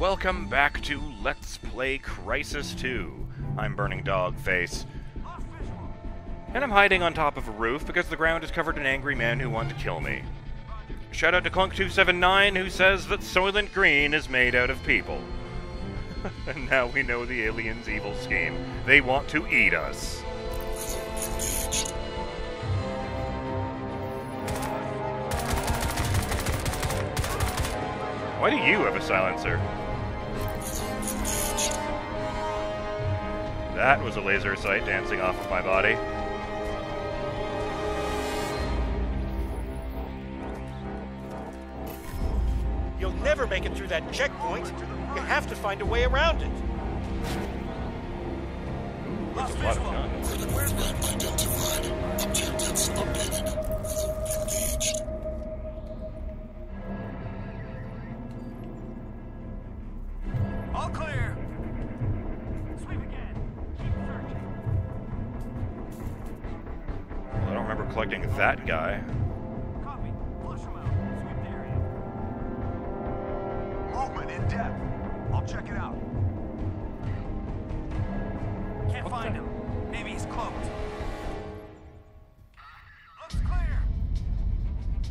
Welcome back to Let's Play Crysis 2. I'm Burning Dog Face. And I'm hiding on top of a roof because the ground is covered in angry men who want to kill me. Shout out to Clunk279 who says that Soylent Green is made out of people. and now we know the aliens' evil scheme. They want to eat us. Why do you have a silencer? That was a laser sight dancing off of my body. You'll never make it through that checkpoint. You have to find a way around it. There's a lot of guns. Identified. Objectives updated. That guy. Copy. Flush them out. Sweep the area. Movement in depth. I'll check it out. Can't find him. Maybe he's cloaked. Looks clear.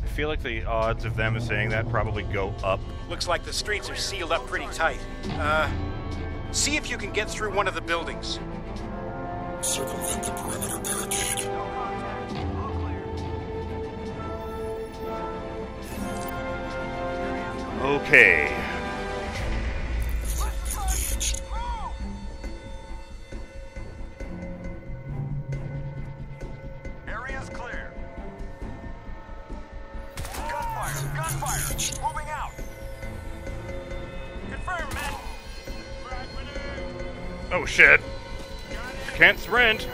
I feel like the odds of them saying that probably go up. Looks like the streets are sealed up pretty tight. Uh, see if you can get through one of the buildings. Circumvent the perimeter barricade. Okay. Area's clear. Gunfire! Gunfire! Moving out! Confirm, men. Oh shit. Can't sprint.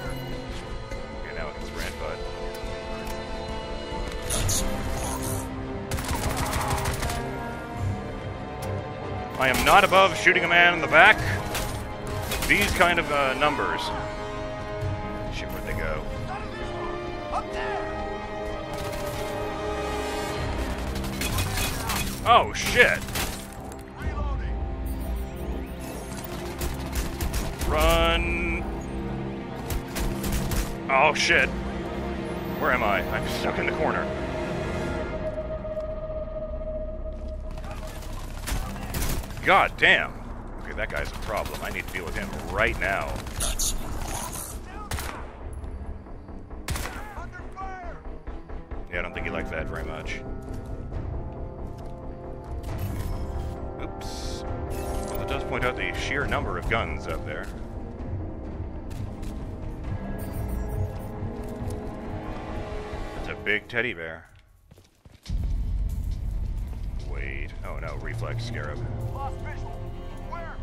Not above shooting a man in the back. These kind of uh, numbers. Shit, where'd they go? Oh shit! Run! Oh shit! Where am I? I'm stuck in the corner. God damn! Okay, that guy's a problem. I need to deal with him right now. That's! Yeah, I don't think he liked that very much. Oops. Well, it does point out the sheer number of guns up there. It's a big teddy bear. Wait. Oh no, reflex scarab. Lost visual. Where?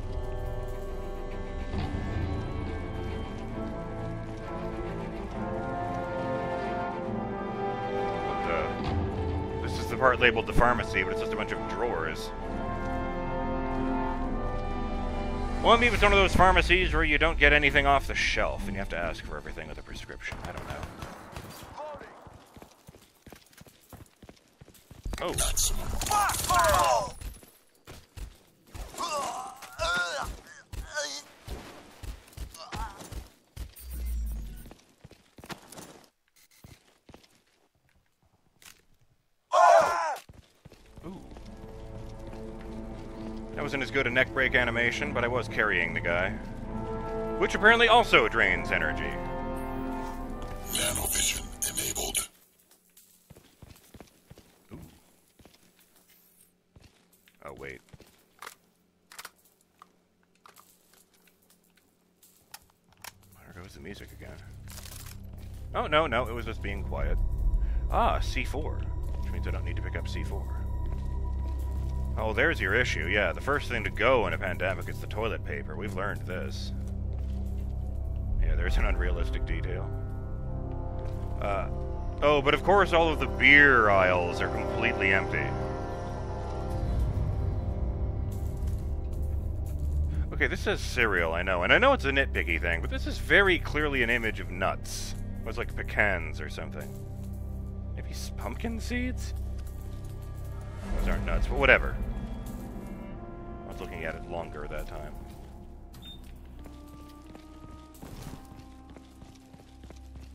What the? This is the part labeled the pharmacy, but it's just a bunch of drawers. Well, maybe it's one of those pharmacies where you don't get anything off the shelf and you have to ask for everything with a prescription. I don't know. Oh, ooh. That wasn't as good a neck break animation, but I was carrying the guy. Which apparently also drains energy. nanovision enabled. Oh, wait. There goes the music again. Oh, no, no, it was just being quiet. Ah, C4. Which means I don't need to pick up C4. Oh, there's your issue. Yeah, the first thing to go in a pandemic is the toilet paper. We've learned this. Yeah, there's an unrealistic detail. Uh, oh, but of course all of the beer aisles are completely empty. Okay, this says cereal, I know, and I know it's a nitpicky thing, but this is very clearly an image of nuts. Was like pecans or something. Maybe pumpkin seeds? Those aren't nuts, but whatever. I'll was looking at it longer that time.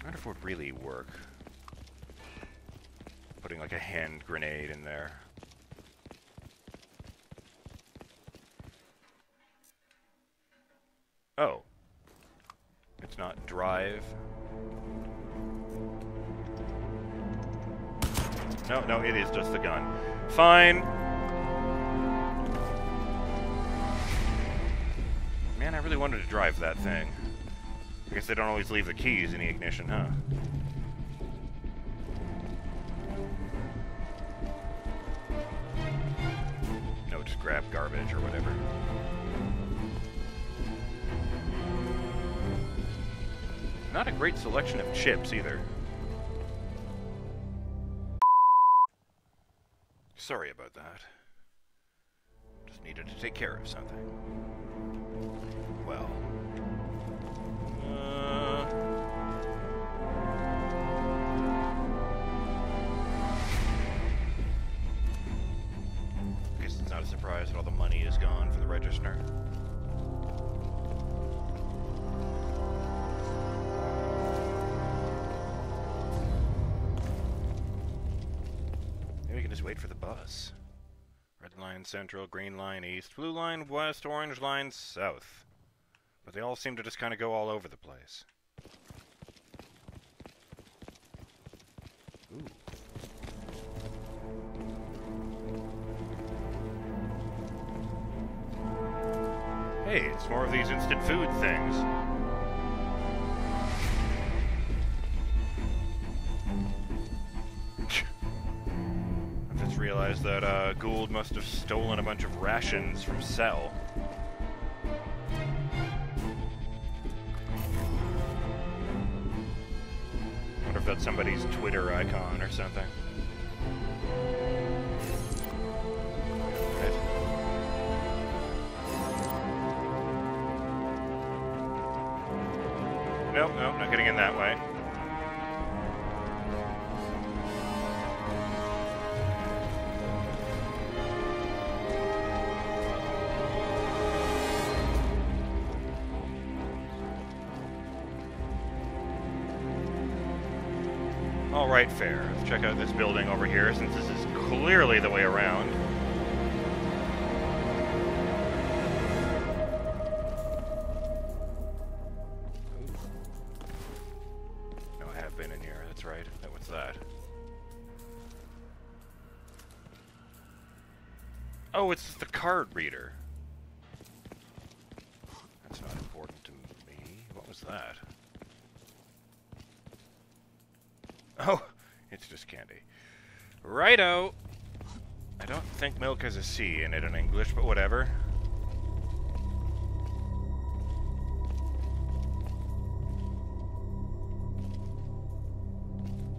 I wonder if it would really work. Putting like a hand grenade in there. Oh. It's not drive. No, no, it is just the gun. Fine. Man, I really wanted to drive that thing. I guess they don't always leave the keys in the ignition, huh? No, just grab garbage or whatever. Not a great selection of chips either. Take care of something. Well. Uh, guess it's not a surprise that all the money is gone for the register. Maybe we can just wait for the bus. Line central, green line east, blue line west, orange line south. But they all seem to just kind of go all over the place. Ooh. Hey, it's more of these instant food things. Just realized that uh, Gould must have stolen a bunch of rations from Cell. wonder if that's somebody's Twitter icon or something. Nope, nope, not getting in that way. All right, fair. Let's check out this building over here, since this is clearly the way around. Has a C in it in English, but whatever.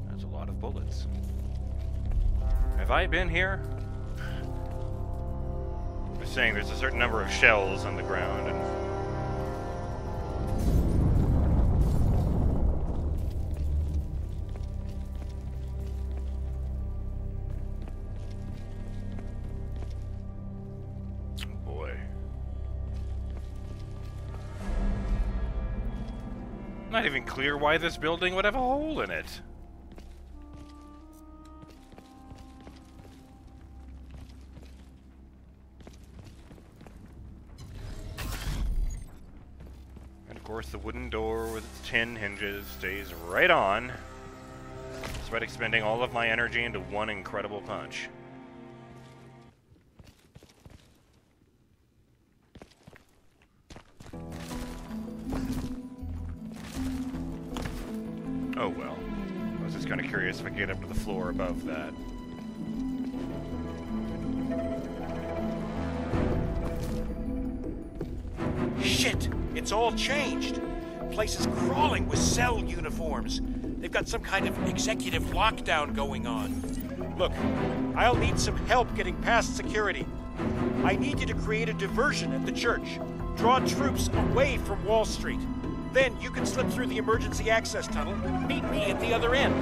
That's a lot of bullets. Have I been here? I'm just saying there's a certain number of shells on the ground and clear why this building would have a hole in it. And of course, the wooden door with its tin hinges stays right on, despite expending all of my energy into one incredible punch. Curious if I get up to the floor above that. Shit! It's all changed. Place is crawling with cell uniforms. They've got some kind of executive lockdown going on. Look, I'll need some help getting past security. I need you to create a diversion at the church. Draw troops away from Wall Street. Then you can slip through the emergency access tunnel. Meet me at the other end.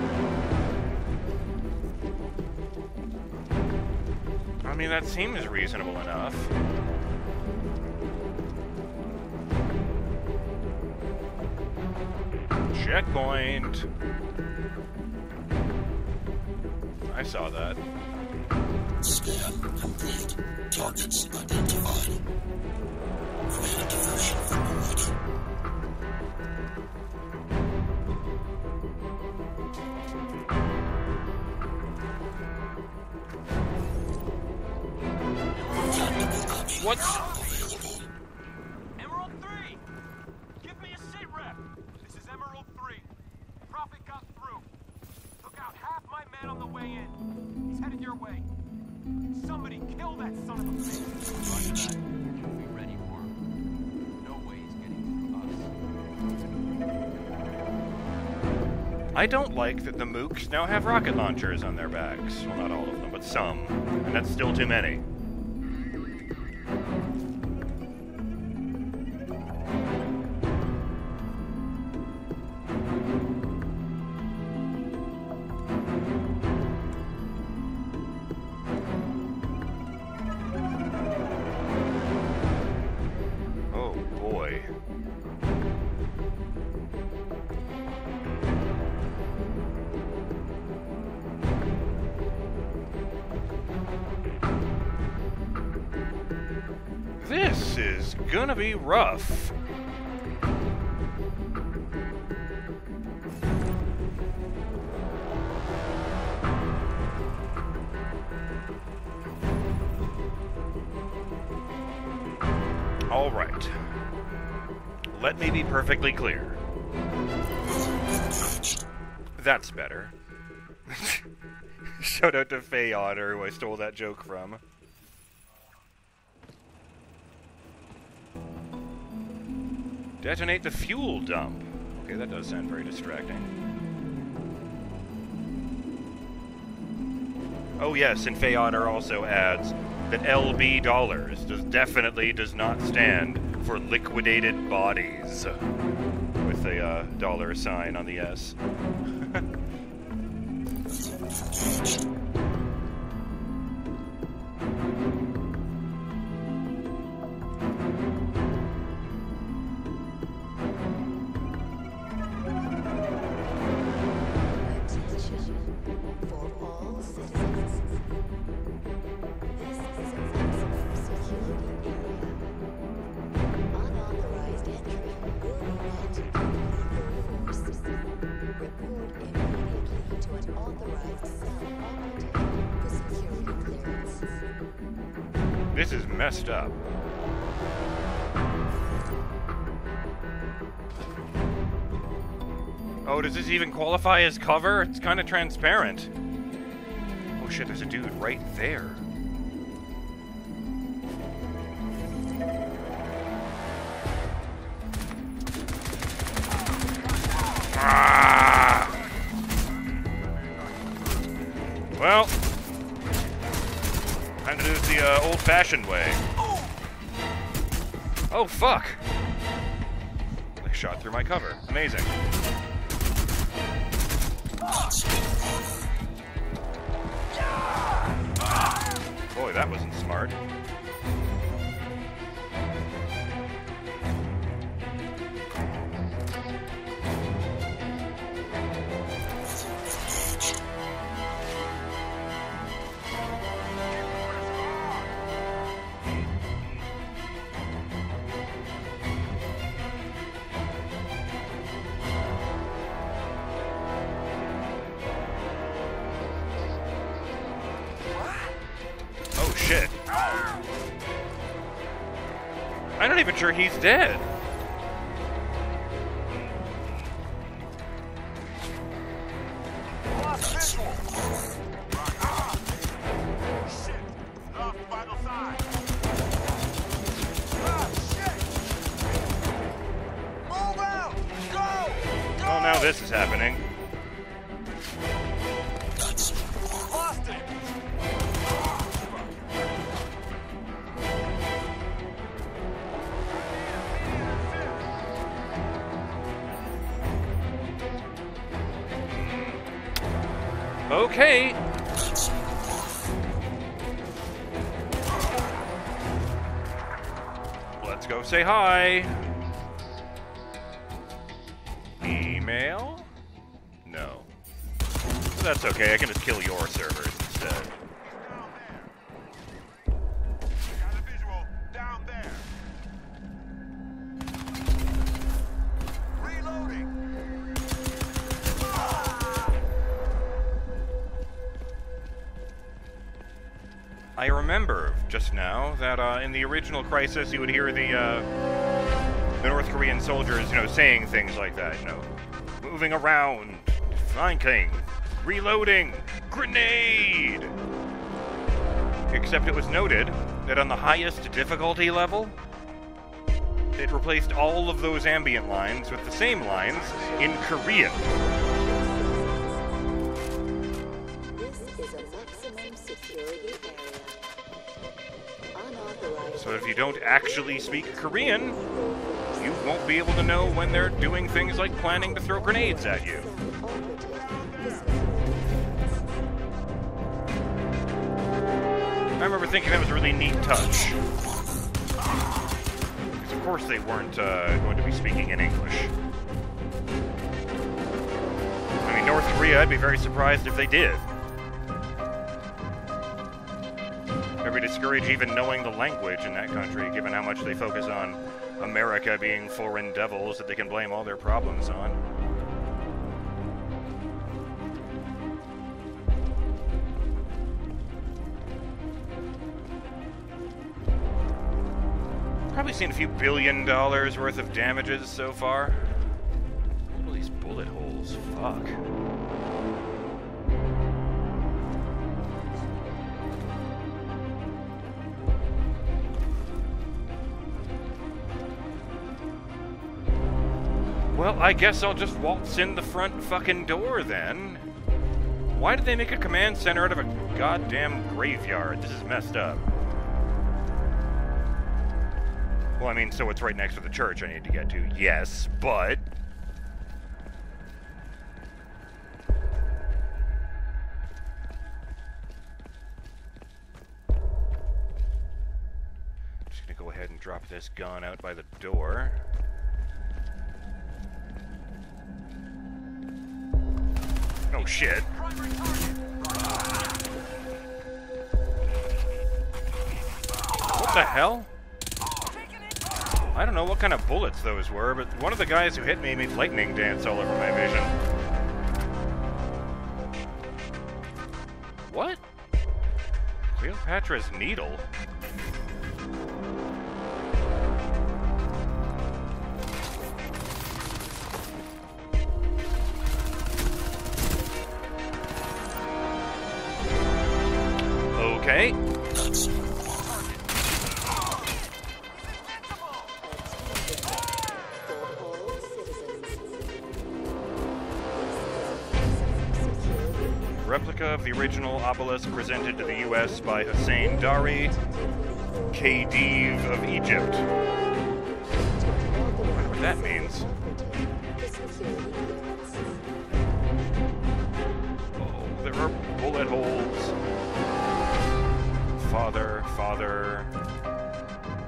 mean, that seems reasonable enough. Checkpoint! I saw that. Scan complete. Targets identified. Create diversion from the He's headed your way. Somebody kill that son of a bitch! Be ready for him. No way he's getting us. I don't like that the mooks now have rocket launchers on their backs. Well, not all of them, but some. And that's still too many. This is gonna be rough. All right. Let me be perfectly clear. That's better. Shout out to Otter, who I stole that joke from. Detonate the fuel dump. Okay, that does sound very distracting. Oh yes, and Otter also adds that LB dollars does definitely does not stand for liquidated bodies, with a uh, dollar sign on the S. This is messed up. Oh, does this even qualify as cover? It's kind of transparent. Oh shit, there's a dude right there. Old-fashioned way. Oh fuck! I shot through my cover. Amazing. Boy, that wasn't smart. Go. Oh, now this is happening. I remember just now that uh, in the original Crysis, you would hear the uh, the North Korean soldiers, you know, saying things like that. You know, moving around, flanking, reloading, grenade. Except it was noted that on the highest difficulty level, it replaced all of those ambient lines with the same lines in Korean. Actually speak Korean, you won't be able to know when they're doing things like planning to throw grenades at you. I remember thinking that was a really neat touch. Because of course they weren't uh, going to be speaking in English. I mean, North Korea, I'd be very surprised if they did. Discourage even knowing the language in that country, given how much they focus on America being foreign devils that they can blame all their problems on. Probably seen a few billion dollars worth of damages so far. All these bullet holes. Fuck. Well, I guess I'll just waltz in the front fucking door then. Why did they make a command center out of a goddamn graveyard? This is messed up. Well, I mean, so it's right next to the church I need to get to. Yes, but. Just gonna go ahead and drop this gun out by the door. Oh shit. What the hell? I don't know what kind of bullets those were, but one of the guys who hit me made lightning dance all over my vision. What? Cleopatra's Needle? Replica of the original obelisk presented to the U.S. by Hussein Dari, Khedive of Egypt. wonder what that means. Oh, there are bullet holes. Father, father,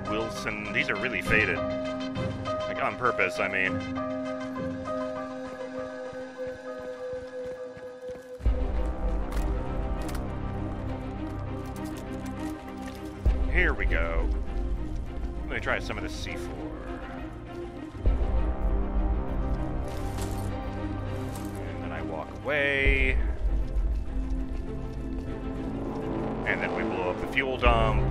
Wilson. These are really faded. Like on purpose, I mean. Away. And then we blow up the fuel dump.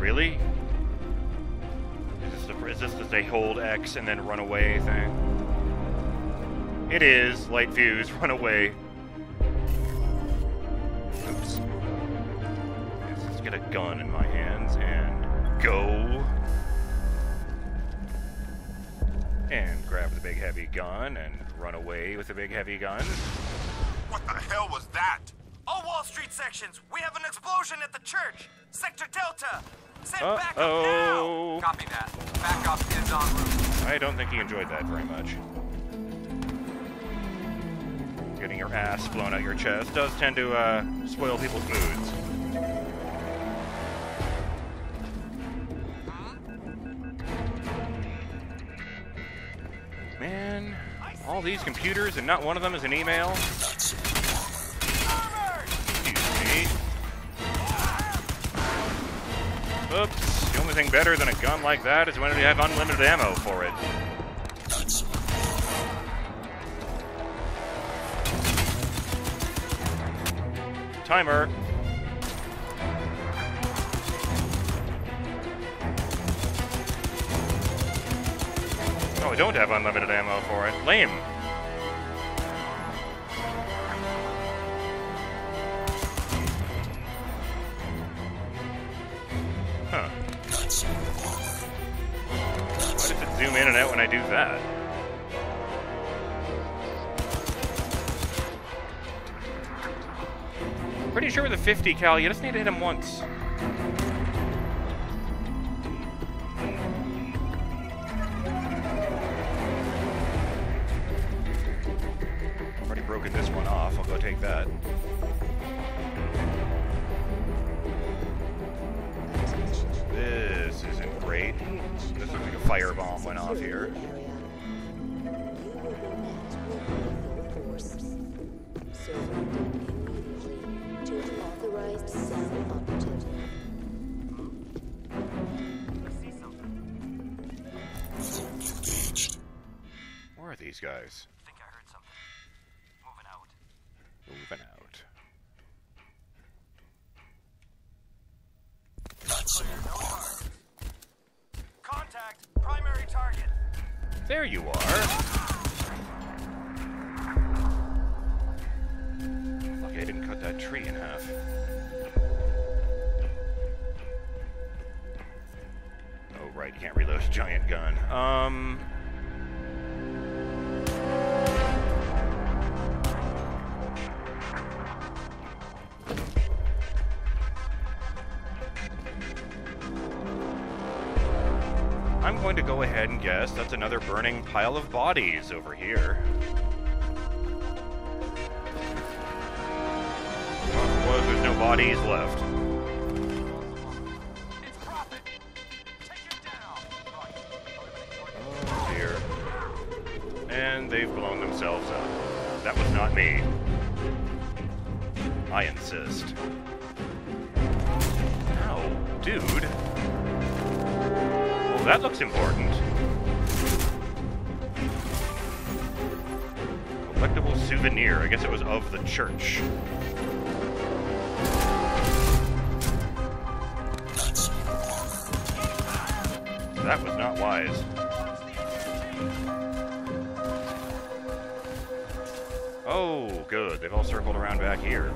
Really? Is this, the, is this just a hold X and then run away thing? It is. Light fuse, run away. Oops. Let's get a gun in my hands and go. And grab the big heavy gun and run away with the big heavy gun. What the hell was that? All Wall Street sections, we have an explosion at the church. Sector Delta. Send backup now. Copy that. Backup is en route. I don't think he enjoyed that very much. Getting your ass blown out your chest does tend to uh, spoil people's moods. All these computers and not one of them is an email? Excuse me. Oops. The only thing better than a gun like that is when you have unlimited ammo for it. Timer. Oh, I don't have unlimited ammo for it. Lame. Huh. Why does it zoom in and out when I do that? Pretty sure with a 50 cal, you just need to hit him once. Authorized cell operative. Engaged. Where are these guys? think I heard something. Moving out. Moving out. Contact. Primary target. There you are. Lucky I didn't cut that tree in half. Oh, right, you can't reload a giant gun. Um. Go ahead and guess that's another burning pile of bodies over here. Well, there's no bodies left. Collectible souvenir. I guess it was of the church. That was not wise. Oh, good. They've all circled around back here.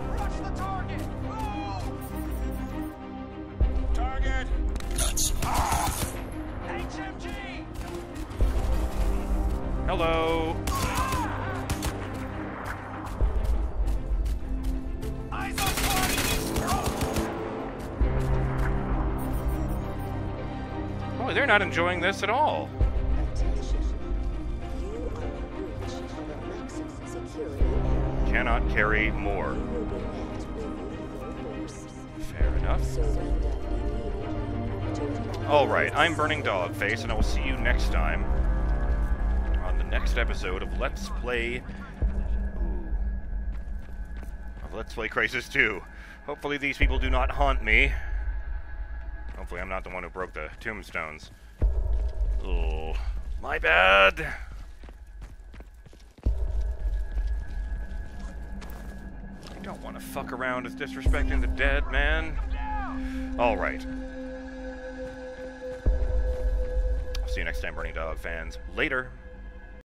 Hello. They're not enjoying this at all. Cannot carry more. Fair enough. Surrender immediately to an authorized All right, I'm Burning cell Dogface, and I will see you next time on the next episode of Let's Play. Let's Play Crysis 2. Hopefully, these people do not haunt me. Hopefully, I'm not the one who broke the tombstones. Oh, my bad. I don't want to fuck around with disrespecting the dead, man. All right. See you next time, Burning Dog fans. Later.